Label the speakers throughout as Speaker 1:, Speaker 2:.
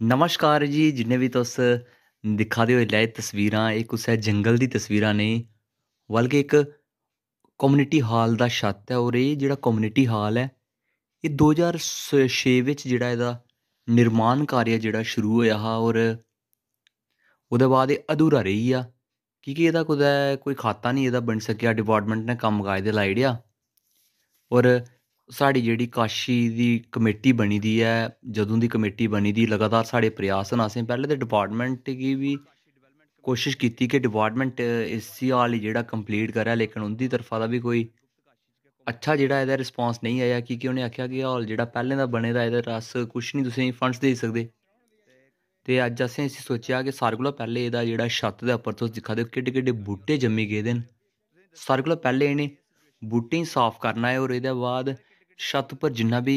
Speaker 1: नमस्कार जी जिन्ने बी तुस दिक्खा दे हो इसलै एह् तस्वीरां एह् कुसै जंगल दी तस्वीरां नेईं बल्के इक कम्युनिटी हाल दा छत्त ऐ और एह् जेह्ड़ा कम्युनिटी हाल ऐ एह् दो ज्हार छे बिच जेह्ड़ा एह्दा निर्माण कार्य जेह्ड़ा शुरू होएआ हा और ओह्दे बाद एह् अधूरा रेही गेआ की के एह्दा कुदै कोई खाता निं एह्दा बनी सकेआ डिपार्टमेंट ने कम्म काज ते लाई ओड़ेआ और साढ़ी जेह्ड़ी काशी दी कमेटी बनी दी ऐ जदूं दी कमेटी बनी दी लगातार साढ़े प्रयास न असें पैह्लें ते डिपार्टमेंट गी बी कोशिश कीती कि डिपार्टमेंट इसी हाल गी जेह्ड़ा कंप्लीट करै लेकिन उं'दी तरफा दा बी कोई अच्छा जेह्ड़ा एह्दा रिस्पांस नेईं आया की के उ'नें आखेआ कि हाल जेह्ड़ा पैह्लें दा बने दा एह्दे अस कुछ निं तुसेंगी फंड्स देई सकदे ते अज्ज असें इसी सोचेआ कि सारें कोला पैह्लें एह्दा जेह्ड़ा छत्त दे उप्पर तुस दिक्खा दे केड्डे केड्डे बूह्टे जम्मी गेदे न सारें कोला पैह्लें इ'नें बूह्टें गी साफ करना ऐ और एह्दे बाद छत्त उप्पर जिन्ना बी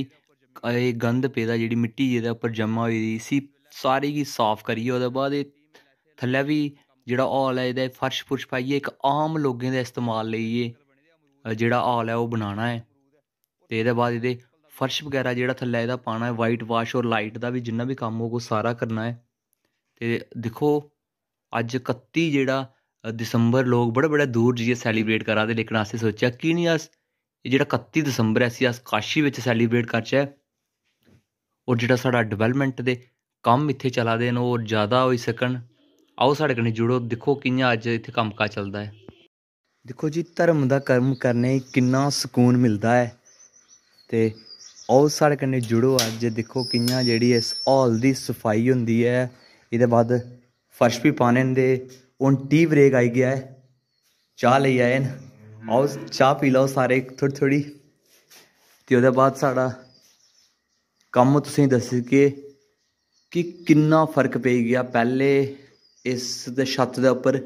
Speaker 1: एह् गंद पेदा जेह्ड़ी मिट्टी एह्दे उप्पर जमा होई दी इसी सारी गी साफ करियै ओह्दे बाद एह् थल्लै बी जेह्ड़ा हॉल ऐ एह्दे फर्श फुर्श पाइयै इक आम लोकें दे इस्तेमाल लेई एह् जेह्ड़ा हॉल ऐ ओह् बनाना ऐ ते एह्दे बाद एह्दे फर्श बगैरा जेह्ड़ा थल्लै एह्दा पाना ऐ वाइट वाश और लाइट दा बी जिन्ना बी कम्म होग ओह् सारा करना ऐ ते दिक्खो अज्ज कत्ती जेह्ड़ा दिसंबर लोग बड़े बड़े दूर जाइयै सैलीब्रेट करा दे लेकिन असें सोचेआ की निं अस ਇਹ ਜਿਹੜਾ 31 ਦਸੰਬਰ ਐ ਅਸੀਂ ਕਾਸ਼ੀ ਵਿੱਚ ਸੈਲੀਬ੍ਰੇਟ ਕਰਚਾ ਔਰ ਜਿਹੜਾ ਸਾਡਾ ਡਿਵੈਲਪਮੈਂਟ ਦੇ ਕੰਮ ਇੱਥੇ ਚਲਾ ਦੇਣ ਔਰ ਜ਼ਿਆਦਾ ਹੋਈ ਸਕਣ। ਆਓ ਸਾਡੇ ਕਨੇ ਜੁੜੋ, ਦੇਖੋ ਕਿੰਨਾ ਅੱਜ ਇੱਥੇ ਕੰਮ ਕੰਮਕਾ ਚੱਲਦਾ ਹੈ। ਦੇਖੋ ਜੀ, ਧਰਮ ਦਾ ਕਰਮ ਕਰਨੇ ਕਿੰਨਾ ਸਕੂਨ ਮਿਲਦਾ ਹੈ। ਤੇ ਆਓ ਸਾਡੇ ਕਨੇ ਜੁੜੋ ਅੱਜ, ਦੇਖੋ ਕਿੰਨਾ ਜਿਹੜੀ ਇਸ ਹਾਲ ਦੀ ਸਫ਼ਾਈ ਹੁੰਦੀ ਹੈ, ਇਹਦੇ ਬਾਅਦ ਫਰਸ਼ ਵੀ ਪਾਣੇ ਦੇ, ਹੁਣ ਟੀ ਬ੍ਰੇਕ ਆਈ ਗਿਆ ਹੈ, ਚਾਹ ਲਈ ਆਏ ਨੇ ਆਓ ਚਾਹ ਪੀ ਲਓ ਸਾਰੇ ਥੋੜੀ ਥੋੜੀ ਤੇ ਉਹਦੇ ਬਾਅਦ ਸਾਡਾ ਕੰਮ ਤੁਸੀਂ ਦੱਸ ਕੇ ਕਿ ਕਿੰਨਾ ਫ਼ਰਕ ਪੈ ਗਿਆ ਪਹਿਲੇ ਇਸ ਦੇ ਛੱਤ ਦੇ ਉੱਪਰ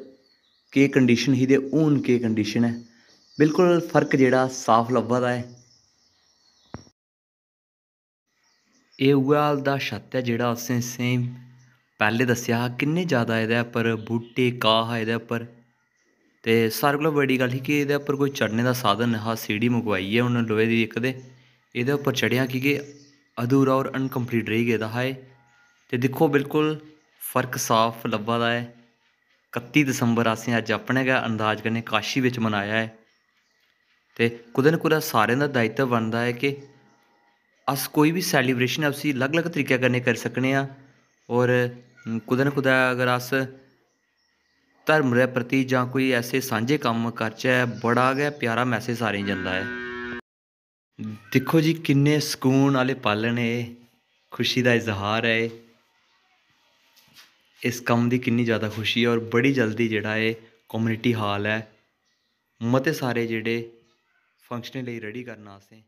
Speaker 1: ਕੀ ਕੰਡੀਸ਼ਨ ਸੀ ਦੇ ਹੁਣ ਕੀ ਕੰਡੀਸ਼ਨ ਹੈ ਬਿਲਕੁਲ ਫ਼ਰਕ ਜਿਹੜਾ ਸਾਫ਼ ਲੱਭਦਾ ਹੈ ਇਹ ਉਗਾਲ ਦਾ ਛੱਤ ਹੈ ਜਿਹੜਾ ਅਸੀਂ ਸੇਮ ਪਹਿਲੇ ਦੱਸਿਆ ਕਿੰਨੇ ਜ਼ਿਆਦਾ ਇਹਦੇ ਉੱਪਰ ਬੂਟੇ ਕਾਹ ਇਹਦੇ ਉੱਪਰ ते सारें कोला बड्डी गल्ल ही कि एह्दे उप्पर कोई चढ़ने दा साधन नेहा सीढ़ी मंगवाइयै हून लोहे दी इक ते एह्दे उप्पर चढ़ेआ की के अधूरा और अनकम्पलीट रेही गेदा हा एह् ते दिक्खो बिल्कुल फर्क साफ लब्भा दा ऐ कत्ती दिसंबर असें अज्ज अपने गै अंदाज कन्नै काशी बिच मनाया ऐ ते कुदै ना कुदै सारें दा दायित्व बनदा ऐ कि अस कोई बी सैलीब्रेशन ऐ उसी अलग अलग तरीके कन्नै करी सकने आं और कुदै ना कुदै अगर अस ਧਰਮ ਦੇ ਪ੍ਰਤੀ ਜਾਂ ਕੋਈ ਐਸੇ ਸਾਂਝੇ ਕੰਮ ਕਰਚਾ ਬੜਾ ਗਿਆ ਪਿਆਰਾ ਮੈਸੇਜ ਸਾਰਿਆਂ ਨੂੰ ਜਾਂਦਾ ਹੈ। ਦੇਖੋ ਜੀ, ਕਿੰਨੇ ਸਕੂਨ ਵਾਲੇ ਪਲ ਨੇ ਖੁਸ਼ੀ ਦਾ ਇਜ਼ਹਾਰ ਹੈ ਇਸ ਕੰਮ ਦੀ ਕਿੰਨੀ ਜ਼ਿਆਦਾ ਖੁਸ਼ੀ ਹੈ ਔਰ ਬੜੀ ਜਲਦੀ ਜਿਹੜਾ ਇਹ ਕਮਿਊਨਿਟੀ ਹਾਲ ਹੈ। ਮਤੇ ਸਾਰੇ ਜਿਹੜੇ ਫੰਕਸ਼ਨ ਲਈ ਰੈਡੀ ਕਰਨਾ ਅਸੀਂ